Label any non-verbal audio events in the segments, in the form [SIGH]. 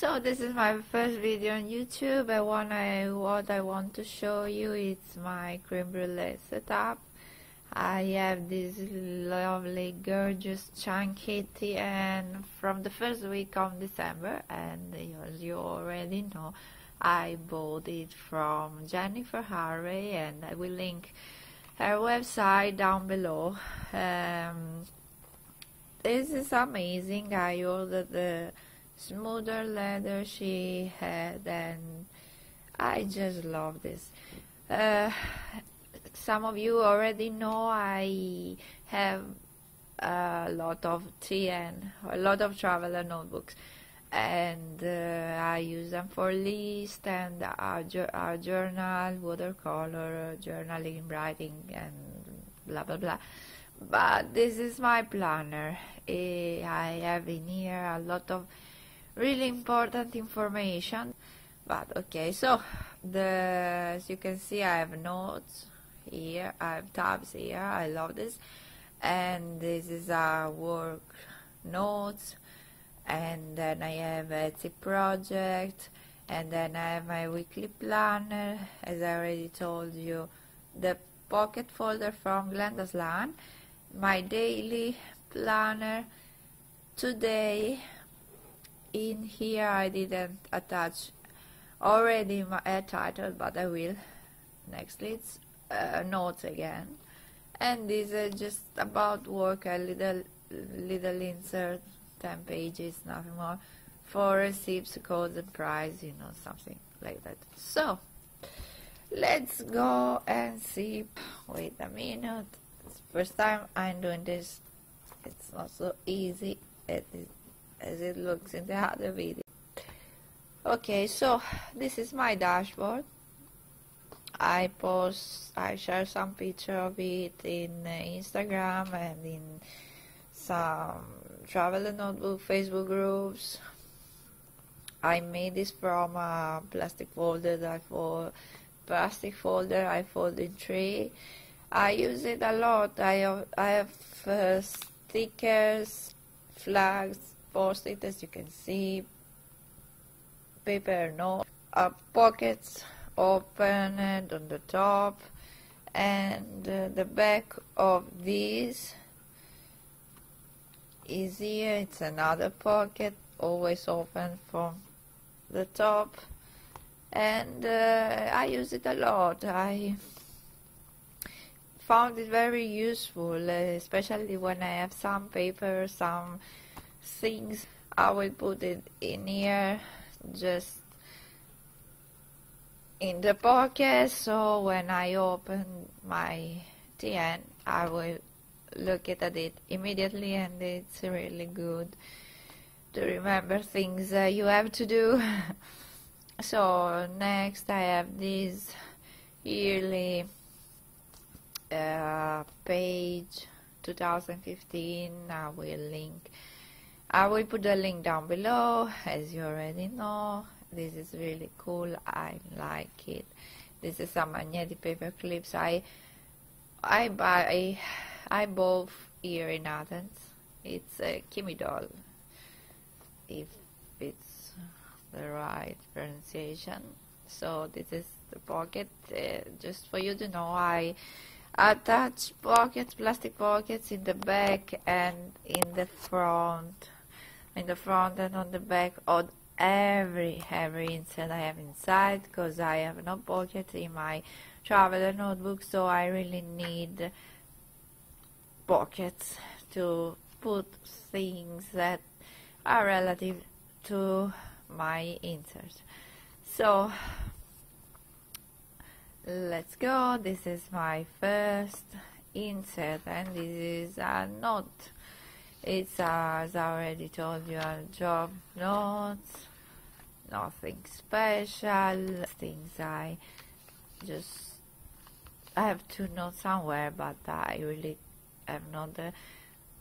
So this is my first video on YouTube and what I, what I want to show you is my creme brulee setup. I have this lovely gorgeous chunky and from the first week of December and as you already know I bought it from Jennifer Harvey and I will link her website down below. Um, this is amazing. I ordered the smoother leather she had and I just love this. Uh, some of you already know I have a lot of TN, a lot of traveler notebooks and uh, I use them for list and our, our journal, watercolor, journaling, writing and blah blah blah but this is my planner eh, I have in here a lot of really important information but okay. So the as you can see I have notes here I have tabs here I love this. And this is our work notes and then I have a Etsy project and then I have my weekly planner. As I already told you the pocket folder from Glenda's Land my daily planner today in here I didn't attach already my uh, title but I will. Next it's uh, notes again. And this is just about work a little little insert 10 pages nothing more for receipts codes and price you know something like that. So let's go and see wait a minute. First time I'm doing this. It's not so easy as it looks in the other video. Okay so this is my dashboard. I post I share some picture of it in uh, Instagram and in some traveler notebook Facebook groups. I made this from a plastic folder that I fold plastic folder I fold in three. I use it a lot. I have, I have uh, stickers, flags, post-it as you can see, paper note, uh, pockets opened on the top, and uh, the back of this is here. It's another pocket, always open from the top, and uh, I use it a lot. I found it very useful, especially when I have some paper, some things. I will put it in here, just in the pocket, so when I open my TN, I will look at it immediately, and it's really good to remember things uh, you have to do. [LAUGHS] so next I have this yearly uh, page 2015 I will link I will put the link down below as you already know. This is really cool. I like it. This is some magnetic paper clips. I I buy I bought here in Athens. It's a Kimi doll if it's the right pronunciation. So this is the pocket. Uh, just for you to know I attach pockets, plastic pockets in the back and in the front, in the front and on the back of every every insert I have inside because I have no pockets in my traveler notebook so I really need pockets to put things that are relative to my insert. So let's go this is my first insert and this is a note it's uh, as I already told you a job notes nothing special things I just I have to note somewhere but I really have not the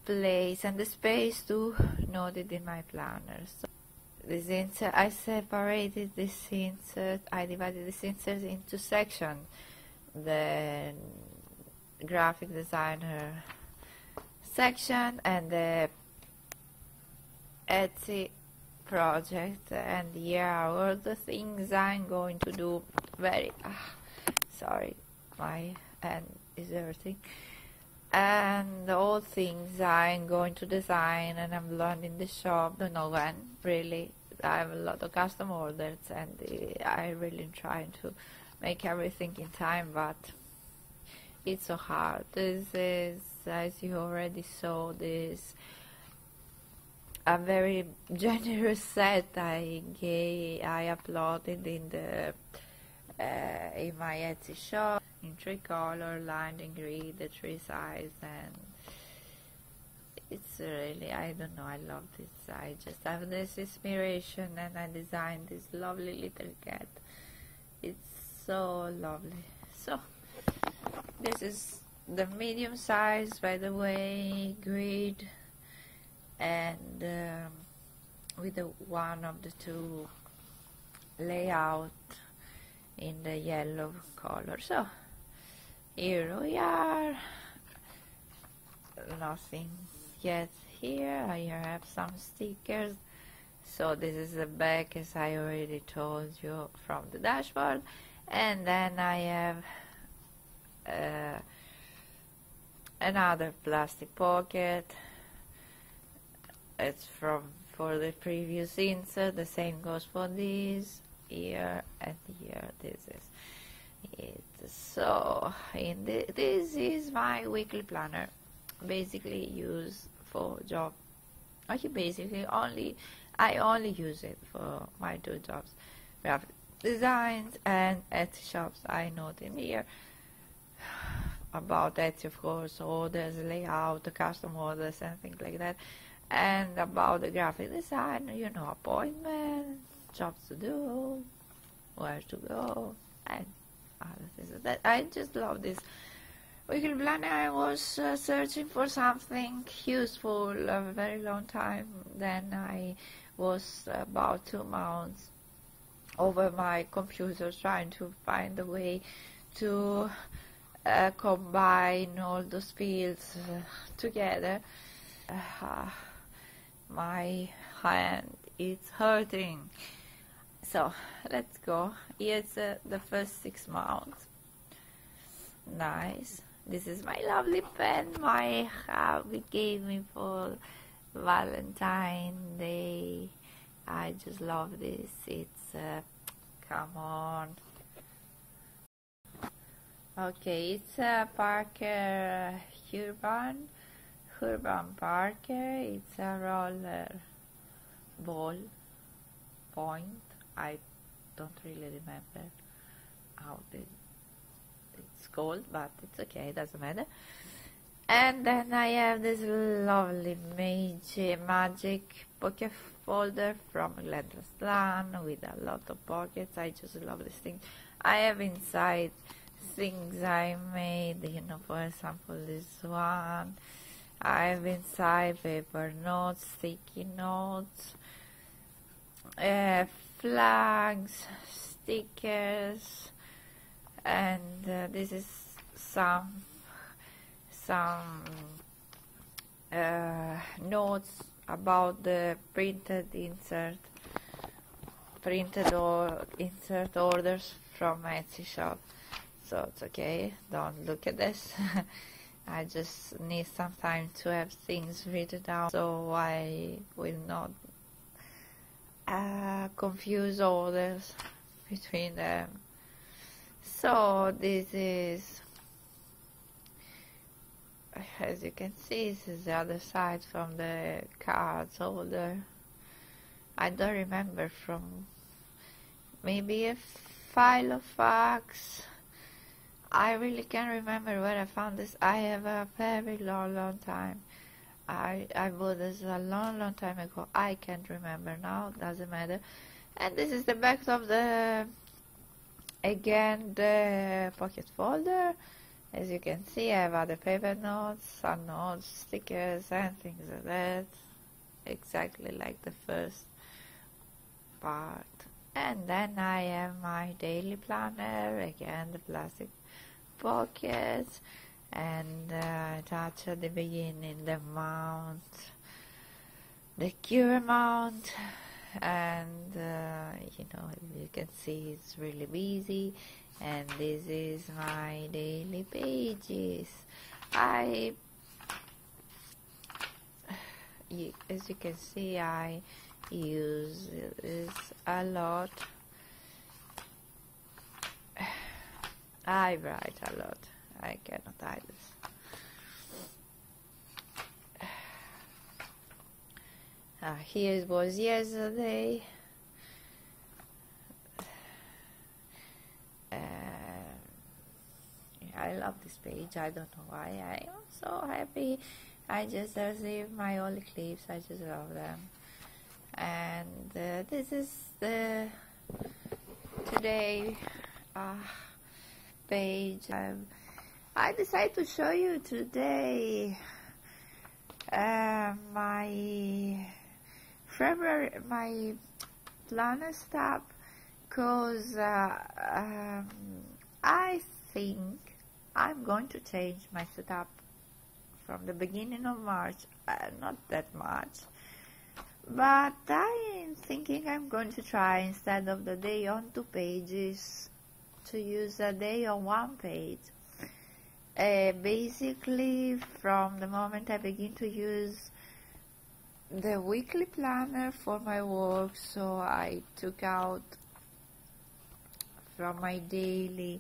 place and the space to note it in my planner so this insert, I separated this insert, I divided this insert into sections. The graphic designer section and the Etsy project and yeah all the things I'm going to do very ah, sorry my hand is hurting. And all things I'm going to design and I'm learning the shop don't know when really I have a lot of custom orders and uh, I really trying to make everything in time but it's so hard. This is as you already saw this a very [LAUGHS] generous set I gave, I uploaded in the uh, in my Etsy shop in three color, lined in green, the three size, and it's really I don't know I love this. I just have this inspiration and I designed this lovely little cat. It's so lovely. So this is the medium size, by the way, grid and um, with the one of the two layout in the yellow color. So here we are. Nothing yet here. I have some stickers. So this is the back as I already told you from the dashboard. And then I have uh, another plastic pocket. It's from for the previous insert. The same goes for this here and here. This is it. So in the, this is my weekly planner. Basically used for job. I basically only I only use it for my two jobs. Graphic designs and at shops I note in here about Etsy of course orders layout custom orders and things like that and about the graphic design, you know, appointments, jobs to do, where to go, and other things. That I just love this weekly planner. I was uh, searching for something useful a very long time. Then I was about two months over my computer trying to find a way to uh, combine all those fields uh, together. Uh, my hand is hurting. So let's go. Here's uh, the first six months nice. This is my lovely pen. My hubby gave me for valentine day. I just love this. It's uh, come on okay it's a parker uh, urban Urban Parker, it's a roller ball point. I don't really remember how it's called, but it's okay, it doesn't matter. And then I have this lovely magic, magic pocket folder from Glamdress with a lot of pockets. I just love this thing. I have inside things I made, you know, for example, this one I have inside paper notes, sticky notes, uh, flags, stickers, and uh, this is some some uh, notes about the printed insert printed or insert orders from Etsy shop so it's okay don't look at this [LAUGHS] I just need some time to have things written down so I will not uh, confuse orders between them. So this is, as you can see, this is the other side from the cards holder. I don't remember from maybe a file of fax I really can't remember where I found this. I have a very long, long time. I I bought this a long, long time ago. I can't remember now. Doesn't matter. And this is the back of the again the pocket folder. As you can see, I have other paper notes, some notes, stickers, and things like that. Exactly like the first part. And then I have my daily planner, again the plastic pockets and uh, attach at the beginning the mount the cure mount and uh, you know you can see it's really busy and this is my daily pages. I as you can see I use this a lot I write a lot. I cannot hide this. Uh, here was yesterday. Uh, I love this page. I don't know why. I am so happy. I just received my old clips. I just love them. And uh, this is the today uh, page. Um, I decided to show you today uh, my February my planner stuff because uh, um, I think I'm going to change my setup from the beginning of March uh, not that much but I'm thinking I'm going to try instead of the day on two pages to use a day on one page. Uh, basically from the moment I begin to use the weekly planner for my work so I took out from my daily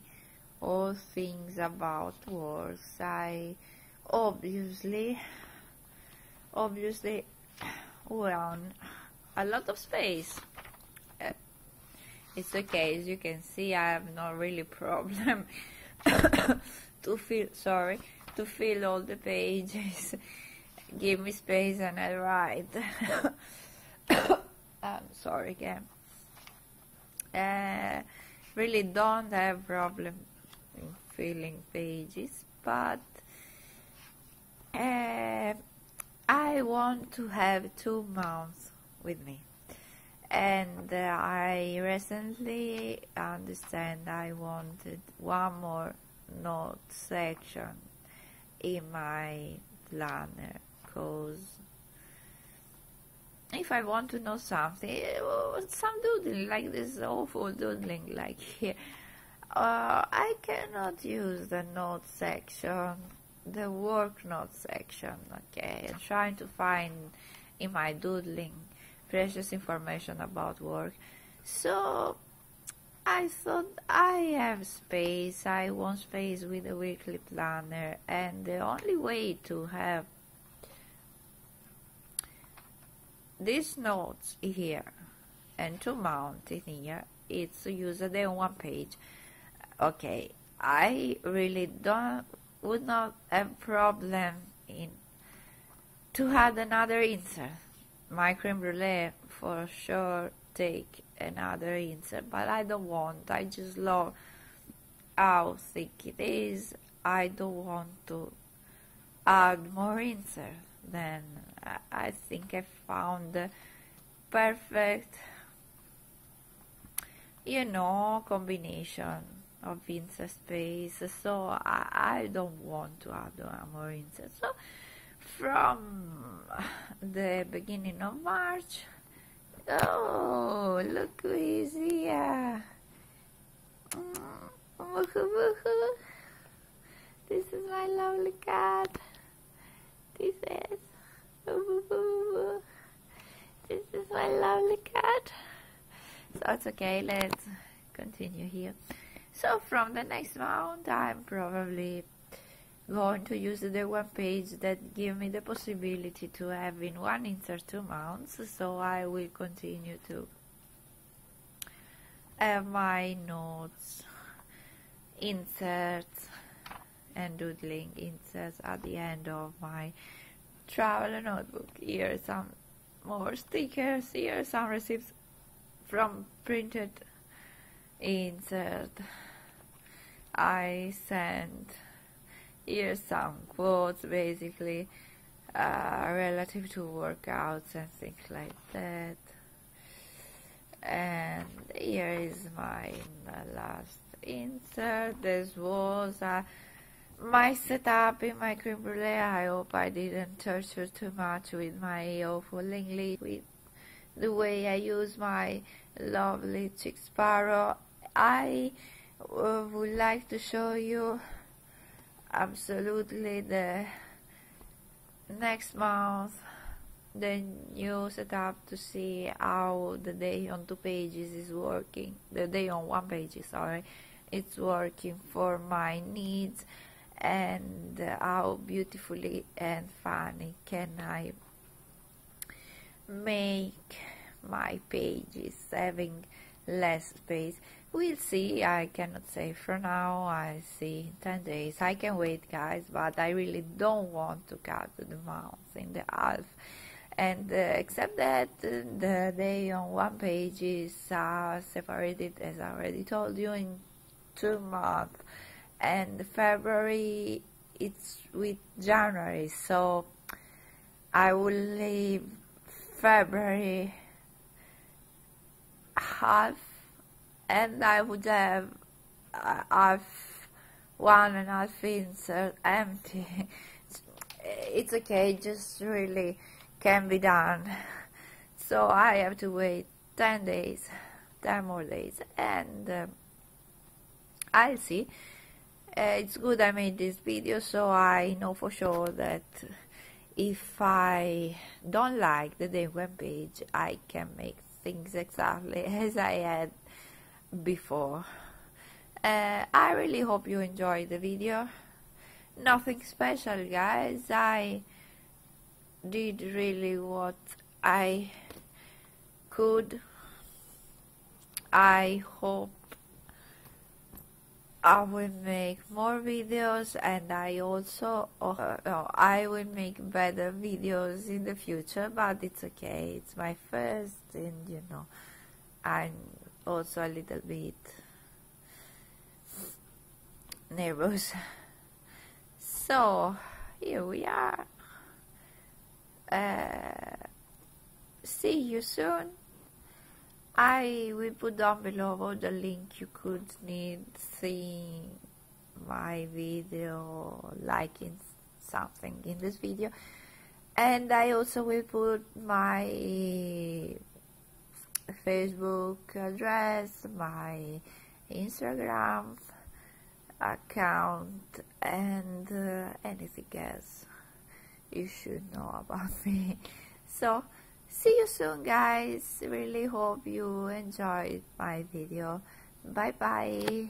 all things about works. I obviously obviously want a lot of space it's okay as you can see I have no really [LAUGHS] problem [COUGHS] to fill sorry to fill all the pages. [LAUGHS] Give me space and I write. I'm [COUGHS] sorry again. Uh, really don't have problem in filling pages but uh, I want to have two mounts with me and uh, I recently understand I wanted one more note section in my planner because if I want to know something, some doodling like this awful doodling like here, uh, I cannot use the note section, the work note section, okay, and trying to find in my doodling precious information about work. So I thought I have space, I want space with a weekly planner, and the only way to have these notes here and to mount it here, it's to use on one page. Okay, I really don't would not have problem in to add another insert. My creme brulee for sure take another insert but I don't want. I just love how thick it is. I don't want to add more insert then I think I found the perfect you know combination of insert space. So I, I don't want to add more insert. So from the beginning of March Oh, look who is here. Mm, this is my lovely cat. This is. This is my lovely cat. So it's okay, let's continue here. So from the next round, I'm probably going to use the one page that give me the possibility to have in one insert two mounts so I will continue to have my notes inserts and doodling inserts at the end of my travel notebook. Here some more stickers here some receipts from printed insert I sent here's some quotes basically uh, relative to workouts and things like that. And here is my last insert. This was uh, my setup in my creme brulee. I hope I didn't torture too much with my awful English with the way I use my lovely Chic Sparrow I uh, would like to show you absolutely the next month the new setup to see how the day on two pages is working. The day on one page sorry. It's working for my needs and how beautifully and funny can I make my pages having less space we'll see. I cannot say for now. I see in 10 days. I can wait guys but I really don't want to cut the month in the half. And uh, except that uh, the day on one page is uh, separated as I already told you in two months. And February it's with January so I will leave February half and I would have uh, half one and half insert empty. [LAUGHS] It's okay just really can be done. So I have to wait 10 days 10 more days and uh, I'll see. Uh, it's good I made this video so I know for sure that if I don't like the day web page I can make things exactly [LAUGHS] as I had before. Uh, I really hope you enjoyed the video. Nothing special guys. I did really what I could. I hope I will make more videos and I also uh, no, I will make better videos in the future but it's okay. It's my first and you know I'm also a little bit nervous. So here we are. Uh, see you soon. I will put down below all the link you could need seeing my video liking something in this video. And I also will put my Facebook address my Instagram account and uh, anything else you should know about me. [LAUGHS] So see you soon guys. Really hope you enjoyed my video. Bye bye